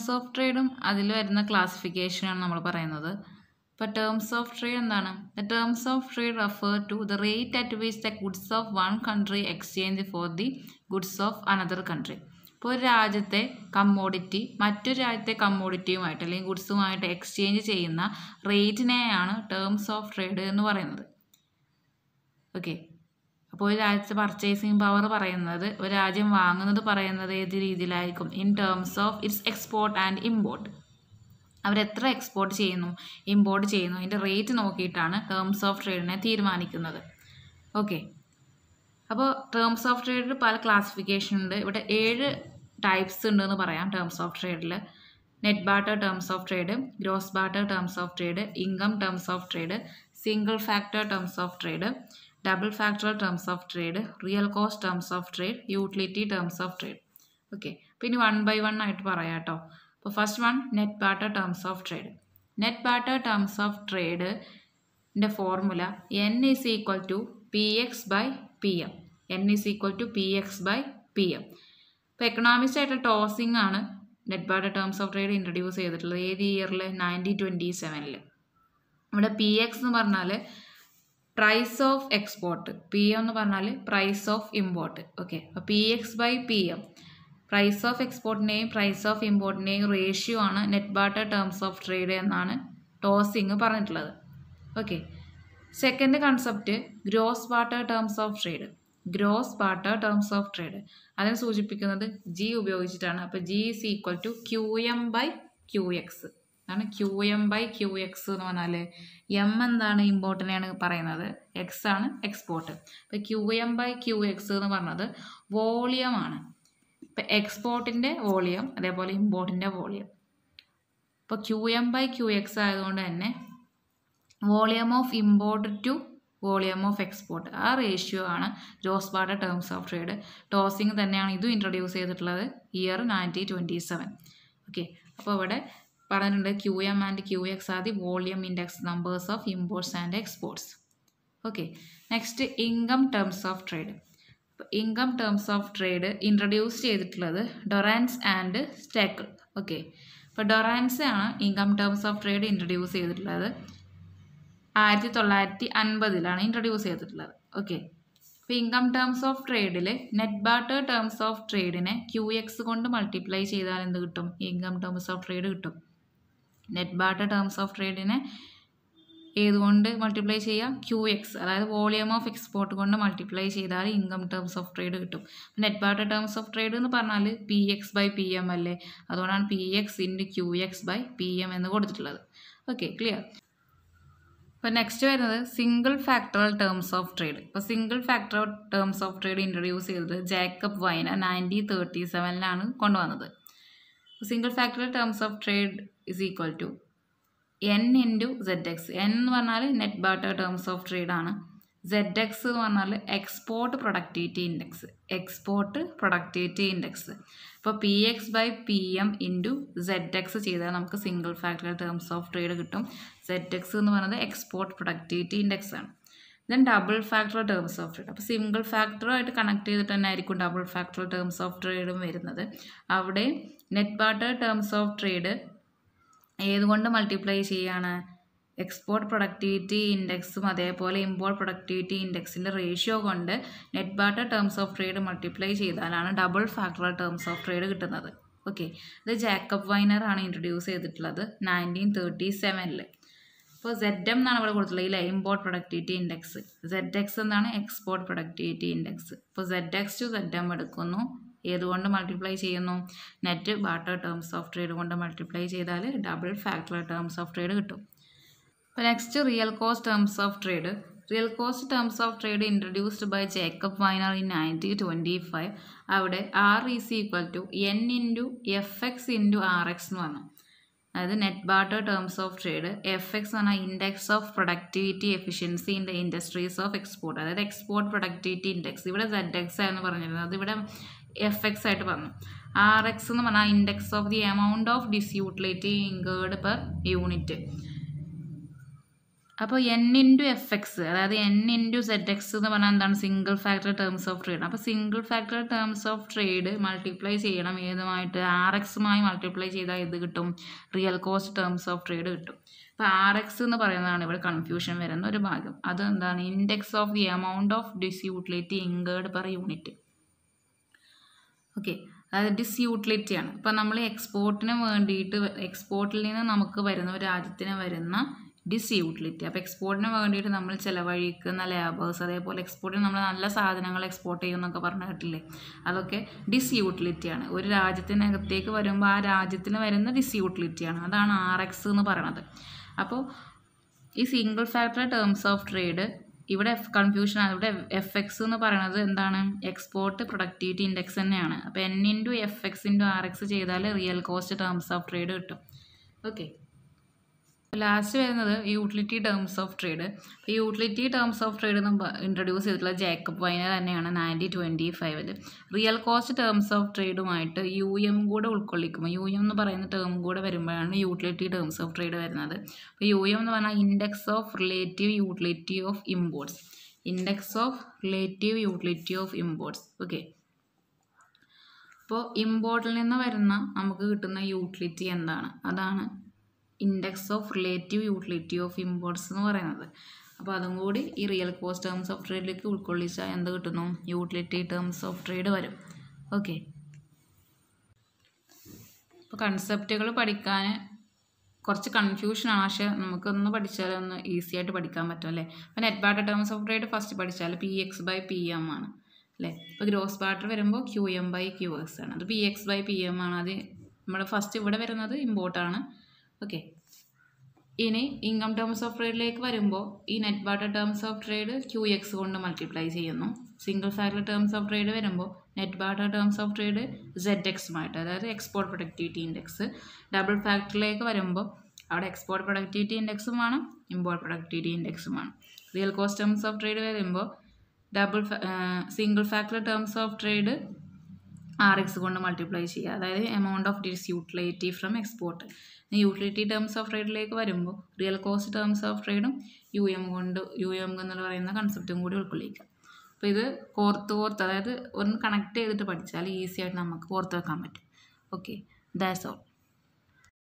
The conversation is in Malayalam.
ടേംസ് ഓഫ് ട്രേഡും അതിൽ വരുന്ന ക്ലാസിഫിക്കേഷനാണ് നമ്മൾ പറയുന്നത്. ഇപ്പോൾ ടേംസ് ഓഫ് ട്രേഡ് എന്താണ്? The terms of trade refer to the rate at which the goods of one country exchange for the goods of another country ഇപ്പോൾ ഒരു രാജ്യത്തെ കമ്മോഡിറ്റി മറ്റൊരു രാജ്യത്തെ കമ്മോഡിറ്റിയുമായിട്ട് അല്ലെങ്കിൽ ഗുഡ്സുമായിട്ട് എക്സ്ചേഞ്ച് ചെയ്യുന്ന റേറ്റിനെയാണ് ടേംസ് ഓഫ് ട്രേഡ് എന്ന് പറയുന്നത്. ഓക്കെ അപ്പോൾ ഒരു രാജ്യത്തെ പർച്ചേസിങ് പവർ പറയുന്നത് ഒരു രാജ്യം വാങ്ങുന്നത് പറയുന്നത് ഏത് രീതിയിലായിരിക്കും? In terms of its export and import അവരെത്ര എക്സ്പോർട്ട് ചെയ്യുന്നു? ഇമ്പോർട്ട് ചെയ്യുന്നു. അതിന്റെ റേറ്റ് നോക്കിയിട്ടാണ് ടേംസ് ഓഫ് ട്രേഡിനെ തീരുമാനിക്കുന്നത്. ഓക്കെ അപ്പോൾ ടേംസ് ഓഫ് ട്രേഡിൽ പല ക്ലാസിഫിക്കേഷൻ ഉണ്ട്. ഇവിടെ ഏഴ് ടൈപ്സ് ഉണ്ടെന്ന് പറയാം terms of ട്രേഡിൽ net barter terms of trade gross barter terms of trade income terms of trade single factor terms of trade double factoral terms of trade real cost terms of trade utility terms of trade okay പിന്നെ വൺ ബൈ വൺ ആയിട്ട് പറയാം കേട്ടോ അപ്പോൾ first one net barter terms of trade net barter terms of trade ന്റെ formula N is equal to P X by P M N is equal to P X by P M ഇപ്പോൾ എക്കണോമിക്സ് ആയിട്ട് ടോസിംഗ് ആണ് net barter terms of trade introduce ചെയ്തിട്ടുള്ളത്. ഏത് ഇയറിൽ നയന്റീൻ ട്വന്റി സെവനിൽ ഇവിടെ പി എക്സ് എന്ന് പറഞ്ഞാൽ price of export P M എന്ന് പറഞ്ഞാൽ പ്രൈസ് ഓഫ് ഇമ്പോർട്ട് ഓക്കെ അപ്പോൾ P X by P M price of എക്സ്പോർട്ടിന്റെയും price of ഇമ്പോർട്ടിന്റെയും റേഷ്യോ ആണ് net barter terms of trade എന്നാണ് ടോസിങ് പറഞ്ഞിട്ടുള്ളത്. Okay second concept gross barter terms of trade gross barter terms of trade അതിനെ സൂചിപ്പിക്കുന്നത് ജി ഉപയോഗിച്ചിട്ടാണ്. അപ്പോൾ G is equal to Q M by Q X അതാണ് Q M by Q X എന്ന് പറഞ്ഞാൽ എം എന്താണ് ഇമ്പോർട്ടിനെയാണ് പറയുന്നത്? എക്സ് ആണ് എക്സ്പോർട്ട് അപ്പോൾ Q M by Q X എന്ന് പറഞ്ഞത് വോളിയം ആണ്. ഇപ്പം എക്സ്പോർട്ടിന്റെ വോളിയം അതേപോലെ ഇമ്പോർട്ടിന്റെ വോളിയം ഇപ്പോൾ Q M by Q X ആയതുകൊണ്ട് തന്നെ volume of import to volume of export ആ റേഷ്യോ ആണ് Jose barter terms of trade Taussig തന്നെയാണ് ഇതും ഇൻട്രൊഡ്യൂസ് ചെയ്തിട്ടുള്ളത്. Year nineteen twenty seven okay അപ്പോൾ ഇവിടെ പറഞ്ഞിട്ടുണ്ട് Q M and Q X are the volume index numbers of imports and exports okay next income terms of trade income terms of trade introduce ചെയ്തിട്ടുള്ളത് ഡൊറാൻസ് ആൻഡ് സ്റ്റേക്കിൾ ഓക്കെ അപ്പോൾ ഡൊറാൻസ് ആണ് income terms of trade introduce ചെയ്തിട്ടുള്ളത്. ആയിരത്തി തൊള്ളായിരത്തി അൻപതിലാണ് ഇൻട്രൊഡ്യൂസ് ചെയ്തിട്ടുള്ളത് ഓക്കെ അപ്പോൾ ഇൻകം ടേംസ് ഓഫ് ട്രേഡിൽ നെറ്റ് ബാർട്ടർ ടേംസ് ഓഫ് ട്രേഡിനെ ക്യു എക്സ് കൊണ്ട് മൾട്ടിപ്ലൈ ചെയ്താൽ എന്ത് കിട്ടും? ഇൻകം ടേംസ് ഓഫ് ട്രേഡ് കിട്ടും. നെറ്റ് ബാട്ട ടേംസ് ഓഫ് ട്രേഡിനെ ഏതുകൊണ്ട് മൾട്ടിപ്ലൈ ചെയ്യുക? ക്യു എക്സ് അതായത് വോളിയം ഓഫ് എക്സ്പോർട്ട് കൊണ്ട് മൾട്ടിപ്ലൈ ചെയ്താൽ ഇൻകം ടേംസ് ഓഫ് ട്രേഡ് കിട്ടും. Net barter terms of trade എന്ന് പറഞ്ഞാൽ P X by P M അല്ലേ? അതുകൊണ്ടാണ് P X into Q X by P M എന്ന് കൊടുത്തിട്ടുള്ളത്. ഓക്കെ ക്ലിയർ ഇപ്പോൾ നെക്സ്റ്റ് വരുന്നത് single factoral terms of trade ഇപ്പോൾ single factoral terms of trade introduce ചെയ്തത് ജേക്കബ് വൈന നയന്റീൻ തേർട്ടി സെവനിലാണ് കൊണ്ടുവന്നത്. Single factoral terms of trade is equal to N into Z X N എന്ന് പറഞ്ഞാൽ net barter terms of trade ആണ്. സെഡ് എക്സ് എന്ന് പറഞ്ഞാൽ export productivity index export productivity index അപ്പോൾ p x by p m into z x ചെയ്താൽ നമുക്ക് single factor terms of trade കിട്ടും. സെഡ് എക്സ് എന്ന് പറയുന്നത് എക്സ്പോർട്ട് പ്രൊഡക്ടിവിറ്റി ഇൻഡെക്സ് ആണ്. Then double factor terms of trade അപ്പോൾ സിംഗിൾ ഫാക്ടറുമായിട്ട് കണക്ട് ചെയ്തിട്ട് തന്നെ ആയിരിക്കും ഡബിൾ ഫാക്ടർ ടേംസ് ഓഫ് ട്രേഡും വരുന്നത്. അവിടെ net barter terms of trade ഏതുകൊണ്ട് multiply ചെയ്യാണ്? എക്സ്പോർട്ട് പ്രൊഡക്ടിവിറ്റി ഇൻഡെക്സും അതേപോലെ ഇമ്പോർട്ട് പ്രൊഡക്ടിവിറ്റി ഇൻഡെക്സിന്റെ റേഷ്യോ കൊണ്ട് net barter terms of trade multiply ചെയ്താലാണ് double factoral terms of trade കിട്ടുന്നത്. ഓക്കെ ഇത് ജാക്കബ് വൈനർ ആണ് ഇൻട്രൊഡ്യൂസ് ചെയ്തിട്ടുള്ളത് നയന്റീൻ തേർട്ടി സെവനിൽ അപ്പോൾ സെഡ് എം എന്നാണ് ഇവിടെ കൊടുത്തിട്ടുള്ളത്. ഇല്ല import productivity index Z X എന്നാണ് എക്സ്പോർട്ട് പ്രൊഡക്ടിവിറ്റി ഇൻഡെക്സ് ഇപ്പോൾ Z X to Z M എടുക്കുന്നു. ഏതുകൊണ്ട് മൾട്ടിപ്ലൈ ചെയ്യുന്നു? Net barter terms of trade കൊണ്ട് മൾട്ടിപ്ലൈ ചെയ്താൽ double factor terms of trade കിട്ടും. അപ്പോൾ next real cost terms of trade real cost terms of trade introduced by Jacob Viner in nineteen twenty five അവിടെ R is equal to N into F X into R X എന്ന് പറഞ്ഞു. അതായത് net barter terms of trade F X എന്ന് പറഞ്ഞാൽ index of productivity efficiency in the industries of export അതായത് എക്സ്പോർട്ട് പ്രൊഡക്ടിവിറ്റി ഇൻഡെക്സ് ഇവിടെ സെഡ് എക്സ് ആയിരുന്നു പറഞ്ഞിരുന്നത്. ഇവിടെ എഫ് എക്സ് ആയിട്ട് പറഞ്ഞു. ആർ എക്സ് എന്ന് പറഞ്ഞാൽ index of the amount of disutility incurred per unit അപ്പോൾ എൻ ഇന്റു എഫ് എക്സ് അതായത് എൻ ഇന്റു സെറ്റ് എക്സ് എന്ന് പറഞ്ഞാൽ എന്താണ്? Single factor terms of trade അപ്പോൾ single factor terms of trade multiply ചെയ്യണം. ഏതുമായിട്ട്? ആർ എക്സുമായി മൾട്ടിപ്ലൈ ചെയ്താൽ ഇത് കിട്ടും. Real cost terms of trade കിട്ടും. അപ്പോൾ ആർ എക്സ് എന്ന് പറയുന്നതാണ് ഇവിടെ കൺഫ്യൂഷൻ വരുന്ന ഒരു ഭാഗം. അത് എന്താണ്? Index of the amount of disutility incurred per unit okay അതായത് ഡിസ് യൂട്ടിലിറ്റി ആണ് ഇപ്പം നമ്മൾ എക്സ്പോർട്ടിന് വേണ്ടിയിട്ട് എക്സ്പോർട്ടിൽ നിന്ന് നമുക്ക് വരുന്ന രാജ്യത്തിന് വരുന്ന ഡിസ് യൂട്ടിലിറ്റി അപ്പോൾ എക്സ്പോർട്ടിന് വേണ്ടിയിട്ട് നമ്മൾ ചിലവഴിക്കുന്ന ലേബേഴ്സ് അതേപോലെ എക്സ്പോർട്ടിന് നമ്മൾ നല്ല സാധനങ്ങൾ എക്സ്പോർട്ട് ചെയ്യുമെന്നൊക്കെ പറഞ്ഞു കേട്ടില്ലേ അതൊക്കെ ഡിസ് യൂട്ടിലിറ്റിയാണ് ഒരു രാജ്യത്തിനകത്തേക്ക് വരുമ്പോൾ ആ രാജ്യത്തിന് വരുന്ന ഡിസ് യൂട്ടിലിറ്റിയാണ് അതാണ് ആർ എക്സ് എന്ന് പറയണത്. അപ്പോൾ ഈ single factor terms of trade ഇവിടെ കൺഫ്യൂഷൻ ആണ്. ഇവിടെ എഫ് എക്സ് എന്ന് പറയുന്നത് എന്താണ്? എക്സ്പോർട്ട് പ്രൊഡക്ടിവിറ്റി ഇൻഡെക്സ് തന്നെയാണ്. അപ്പോൾ N into F X into R X ചെയ്താൽ real cost terms of trade കിട്ടും. ഓക്കെ ലാസ്റ്റ് വരുന്നത് യൂട്ടിലിറ്റി ടേംസ് ഓഫ് ട്രേഡ് അപ്പോൾ യൂട്ടിലിറ്റി ടേംസ് ഓഫ് ട്രേഡ് എന്ന് ഇൻട്രൊഡ്യൂസ് ചെയ്തിട്ടുള്ള ജേക്കബ് വൈന തന്നെയാണ് നയന്റീൻ ട്വന്റി ഫൈവിൽ റിയൽ കോസ്റ്റ് ടേംസ് ഓഫ് ട്രേഡുമായിട്ട് യു എം കൂടെ ഉൾക്കൊള്ളിക്കുമ്പോൾ യു എം എന്ന് പറയുന്ന ടേം കൂടെ വരുമ്പോഴാണ് യൂട്ടിലിറ്റി ടേംസ് ഓഫ് ട്രേഡ് വരുന്നത്. അപ്പോൾ യു എം എന്ന് പറഞ്ഞാൽ index of relative utility of imports index of relative utility of imports okay അപ്പോൾ ഇമ്പോർട്ടിൽ നിന്ന് വരുന്ന നമുക്ക് കിട്ടുന്ന യൂട്ടിലിറ്റി എന്താണ്? അതാണ് index of relative utility of imports എന്ന് പറയുന്നത്. അപ്പോൾ അതും കൂടി ഈ റിയൽ കോസ്റ്റ് ടേംസ് ഓഫ് ട്രേഡിലേക്ക് ഉൾക്കൊള്ളിച്ചാൽ എന്ത് കിട്ടുന്നു? യൂട്ടിലിറ്റി ടേംസ് ഓഫ് ട്രേഡ് വരും. ഓക്കെ അപ്പോൾ കൺസെപ്റ്റുകൾ പഠിക്കാൻ കുറച്ച് കൺഫ്യൂഷനാണ് പക്ഷേ നമുക്കൊന്ന് പഠിച്ചാൽ ഒന്ന് ഈസി ആയിട്ട് പഠിക്കാൻ പറ്റും അല്ലേ? അപ്പോൾ net barter terms of trade first പഠിച്ചാൽ P X by P M ആണ് അല്ലേ? ഇപ്പോൾ ഗ്രോസ് ബാറ്റർ വരുമ്പോൾ Q M by Q X ആണ്. അത് P X by P M ആണ്. അത് നമ്മൾ ഫസ്റ്റ് ഇവിടെ വരുന്നത് ഇമ്പോർട്ടാണ് ഓക്കെ ഇനി ഇൻകം ടേംസ് ഓഫ് ട്രേഡിലേക്ക് വരുമ്പോൾ ഈ net barter terms of trade Q X കൊണ്ട് മൾട്ടിപ്ലൈ ചെയ്യുന്നു. Single factor terms of trade വരുമ്പോൾ net barter terms of trade Z എക്സുമായിട്ട് അതായത് എക്സ്പോർട്ട് പ്രൊഡക്ടിവിറ്റി ഇൻഡെക്സ് ഡബിൾ ഫാക്ടറിലേക്ക് വരുമ്പോൾ അവിടെ എക്സ്പോർട്ട് പ്രൊഡക്ടിവിറ്റി ഇൻഡെക്സും വേണം ഇമ്പോർട്ട് പ്രൊഡക്ടിവിറ്റി ഇൻഡെക്സും വേണം. Real cost terms of trade വരുമ്പോൾ double single factor terms of trade R X കൊണ്ട് മൾട്ടിപ്ലൈ ചെയ്യുക. അതായത് amount of disutility from export utility terms of ട്രേഡിലേക്ക് വരുമ്പോൾ റിയൽ കോസ്റ്റ് ടേംസ് ഓഫ് ട്രേഡും യു എം കൊണ്ട് യു എം എന്ന് പറയുന്ന കൺസെപ്റ്റും കൂടി ഉൾക്കൊള്ളിക്കുക. അപ്പോൾ ഇത് കോർത്ത് കോർത്ത് അതായത് ഒന്ന് കണക്ട് ചെയ്തിട്ട് പഠിച്ചാൽ ഈസി ആയിട്ട് നമുക്ക് ഓർത്ത് വെക്കാൻ പറ്റും. Okay that's all